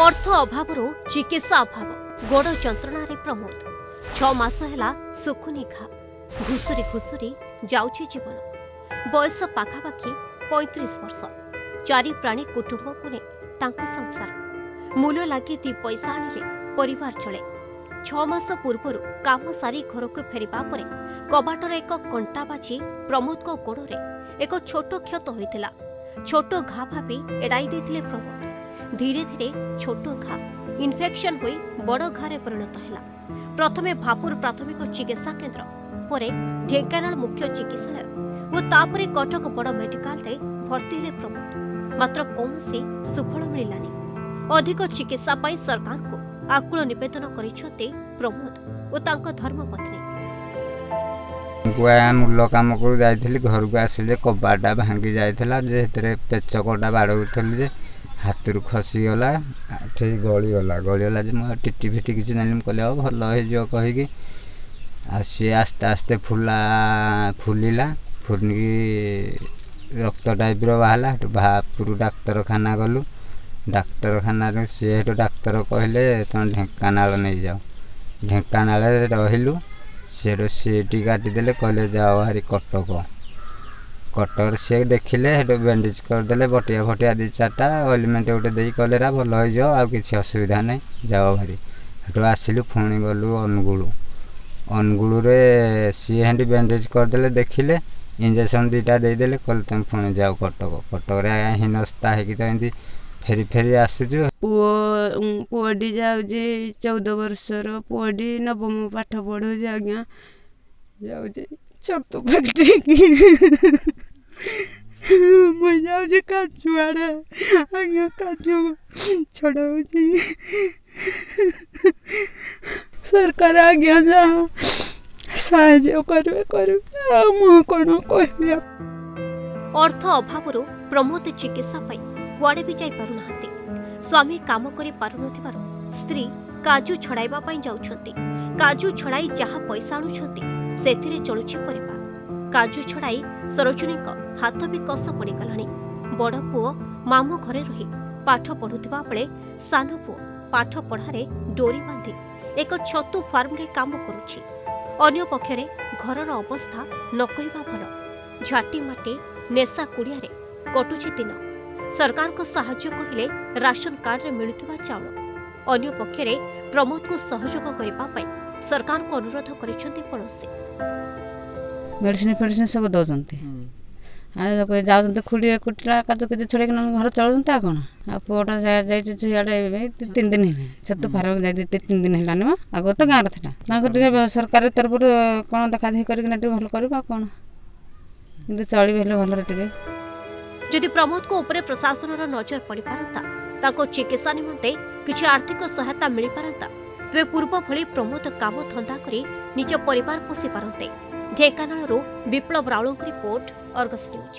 ଅର୍ଥ ଅଭାବରୁ ଚିକିତ୍ସା ଅଭାବ ଗୋଡ଼ ଯନ୍ତ୍ରଣାରେ ପ୍ରମୋଦ। ଛଅ ମାସ ହେଲା ଶୁଖୁନି ଘା ଘୁଷୁରି ଘୁଷୁରି ଯାଉଛି ଜୀବନ। ବୟସ ପାଖାପାଖି ପଇଁତିରିଶ ବର୍ଷ। ଚାରି ପ୍ରାଣୀ କୁଟୁମ୍ବକୁ ନେଇ ତାଙ୍କ ସଂସାର। ମୂଲ ଲାଗି ଦି ପଇସା ଆଣିଲେ ପରିବାର ଚଳେ। ଛଅ ମାସ ପୂର୍ବରୁ କାମ ସାରି ଘରକୁ ଫେରିବା ପରେ କବାଟରେ ଏକ କଣ୍ଟା ବାଜି ପ୍ରମୋଦଙ୍କ ଗୋଡ଼ରେ ଏକ ଛୋଟ କ୍ଷତ ହୋଇଥିଲା। ଛୋଟ ଘା ଭାବି ଏଡ଼ାଇ ଦେଇଥିଲେ ପ୍ରମୋଦ। ଧୀରେ ଧୀରେ ଛୋଟ ଘା ଇନଫେକ୍ସନ ହୋଇ ବଡ଼ ଘାରେ ପରିଣତ ହେଲା ପ୍ରଥମେ ଭାପୁର ପ୍ରାଥମିକ ଚିକିତ୍ସା କେନ୍ଦ୍ର ପରେ ଢେଙ୍କାନାଳ ମୁଖ୍ୟ ଚିକିତ୍ସାଳୟ ଓ ତାପରେ କଟକ ବଡ଼ ମେଡିକାଲରେ ଭର୍ତ୍ତି ହେଲେ ପ୍ରମୋଦ ମାତ୍ର କୌଣସି ସୁଫଳ ମିଳିଲାନି। ଅଧିକ ଚିକିତ୍ସା ପାଇଁ ସରକାରଙ୍କୁ ଆକୁଳ ନିବେଦନ କରିଛନ୍ତି ପ୍ରମୋଦ ଓ ତାଙ୍କ ଧର୍ମପତ୍ନୀ। ମୂଲ କାମ କରୁ ଯାଇଥିଲି ଘରକୁ ଆସିଲି ଯେ ଭାଙ୍ଗି ଯାଇଥିଲା ଯେ ସେଥିରେ ପେଚକଟା ବାଡ଼ଉଥିଲି ଯେ ହାତରୁ ଖସିଗଲା ଠିକ୍ ଗଳିଗଲା। ଗଳିଗଲା ଯେ ମୁଁ ଆଉ ଟିଟି ଫିଟି କିଛି ଜାଣିଲି ମୁଁ କହିଲି ହଉ ଭଲ ହେଇଯିବ କହିକି। ଆଉ ସିଏ ଆସ୍ତେ ଆସ୍ତେ ଫୁଲା ଫୁଲିଲା। ଫୁଲିକି ରକ୍ତ ଟାଇପ୍ର ବାହାରିଲା। ସେଠୁ ଭାପୁର ଡାକ୍ତରଖାନା ଗଲୁ। ଡାକ୍ତରଖାନାରେ ସିଏ ସେଠୁ ଡାକ୍ତର କହିଲେ ତୁମେ ଢେଙ୍କାନାଳ ନେଇଯାଅ। ଢେଙ୍କାନାଳରେ ରହିଲୁ। ସେଠୁ ସିଟି କାଟିଦେଲେ କହିଲେ ଯାଅ ଭାରି କଟକ। କଟକରେ ସିଏ ଦେଖିଲେ ସେଠୁ ବ୍ୟାଣ୍ଡେଜ୍ କରିଦେଲେ ବଟିଆ ଫଟିଆ ଦୁଇ ଚାରିଟା ଅଏଲମେଣ୍ଟ ଗୋଟେ ଦେଇ କହିଲେ ରା ଭଲ ହେଇଯିବ ଆଉ କିଛି ଅସୁବିଧା ନାହିଁ ଯାଅ ଭାରି। ସେଠୁ ଆସିଲୁ ପୁଣି ଗଲୁ ଅନୁଗୁଳ। ଅନୁଗୁଳରେ ସିଏ ସେଠି ବ୍ୟାଣ୍ଡେଜ୍ କରିଦେଲେ ଦେଖିଲେ ଇଞ୍ଜେକ୍ସନ୍ ଦୁଇଟା ଦେଇଦେଲେ କହିଲେ ତୁମେ ପୁଣି ଯାଅ କଟକ। କଟକରେ ହୀନସ୍ତା ହେଇକି ତ ଏମିତି ଫେରି ଫେରି ଆସୁଛୁ। ପୁଅ ଉଁ, ପୁଅଟି ଯାଉଛି ଚଉଦ ବର୍ଷର ପୁଅଟି ନବମ ପାଠ ପଢ଼ୁଛି ଆଜ୍ଞା। ଯାଉଛି ଛତୁ ଫ୍ୟାକ୍ଟ୍ରି ମୁଁ ଯାଉଛି କାଜୁ ଆଡ଼େ ଆଜ୍ଞା କାଜୁ ଛଡ଼ଉଛି ସରକାର ଆଜ୍ଞା ଯାହା ସାହାଯ୍ୟ କରିବେ କରିବେ ଆଉ ମୁଁ କ'ଣ କହିବି ଅର୍ଥ ଅଭାବରୁ ପ୍ରମୋଦ ଚିକିତ୍ସା ପାଇଁ କୁଆଡ଼େ ବି ଯାଇପାରୁନାହାନ୍ତି ସ୍ୱାମୀ କାମ କରି ପାରୁନଥିବାରୁ ସ୍ତ୍ରୀ କାଜୁ ଛଡ଼ାଇବା ପାଇଁ ଯାଉଛନ୍ତି କାଜୁ ଛଡ଼ାଇ ଯାହା ପଇସା ଆଣୁଛନ୍ତି ସେଥିରେ ଚଳୁଛି ପରିବାର କାଜୁ ଛଡ଼ାଇ ସରୋଜିନୀଙ୍କ ହାତ ବି କଷ ପଡ଼ିଗଲାଣି। ବଡ଼ ପୁଅ ମାମୁଁ ଘରେ ରହି ପାଠ ପଢ଼ୁଥିବା ବେଳେ ସାନ ପୁଅ ପାଠ ପଢ଼ାରେ ଡୋରି ବାନ୍ଧି ଏକ ଛତୁ ଫାର୍ମରେ କାମ କରୁଛି। ଅନ୍ୟପକ୍ଷରେ ଘରର ଅବସ୍ଥା ନ କହିବା ଭଲ। ଝାଟି ମାଟି ନେଶା କୁଡ଼ିଆରେ କଟୁଛି ଦିନ। ସରକାରଙ୍କ ସାହାଯ୍ୟ କହିଲେ ରାସନ କାର୍ଡରେ ମିଳୁଥିବା ଚାଉଳ। ଅନ୍ୟପକ୍ଷରେ ପ୍ରମୋଦଙ୍କୁ ସହଯୋଗ କରିବା ପାଇଁ ସରକାରଙ୍କୁ ଅନୁରୋଧ କରିଛନ୍ତି ପଡ଼ୋଶୀ ମେଡ଼ିସିନ ଫେଡ଼ିସିନ ସବୁ ଦେଉଛନ୍ତି ଆଉ ଲୋକ ଯାଉଛନ୍ତି ଖୁଡ଼ି କୁଟିଲା କାଜୁ କିଛି ଛଡ଼େଇକି ନହେଲେ ଘର ଚଳୁଛନ୍ତି ଆଉ କ'ଣ ଆଉ ପୁଅଟା ଯା- ଯାଇଛି ସିଆଡ଼େ ଏବେ ଦି ତିନି ଦିନ ହେଲା ଛତୁ ଫାର୍ମ ଯାଇଛି ଦି ତିନି ଦିନ ହେଲାନି ମ ଆଗରୁ ତ ଗାଁରେ ଥିଲା ତାଙ୍କୁ ଟିକେ ସରକାର ତରଫରୁ କ'ଣ ଦେଖାଦେଖି କରିକିନା ଟିକେ ଭଲ କରିବ ଆଉ କ'ଣ କିନ୍ତୁ ଚଳିବେ ହେଲେ ଭଲରେ ଟିକେ ଯଦି ପ୍ରମୋଦଙ୍କ ଉପରେ ପ୍ରଶାସନର ନଜର ପଡ଼ିପାରନ୍ତା ତାଙ୍କ ଚିକିତ୍ସା ନିମନ୍ତେ କିଛି ଆର୍ଥିକ ସହାୟତା ମିଳିପାରନ୍ତା। ତେବେ ପୂର୍ବ ଭଳି ପ୍ରମୋଦ କାମ ଧନ୍ଦା କରି ନିଜ ପରିବାର ପୋଷି ପାରନ୍ତେ। ଢେଙ୍କାନାଳରୁ ବିପ୍ଳବ ରାଉଳଙ୍କ ରିପୋର୍ଟ ଅର୍ଗସ୍ ନ୍ୟୁଜ୍।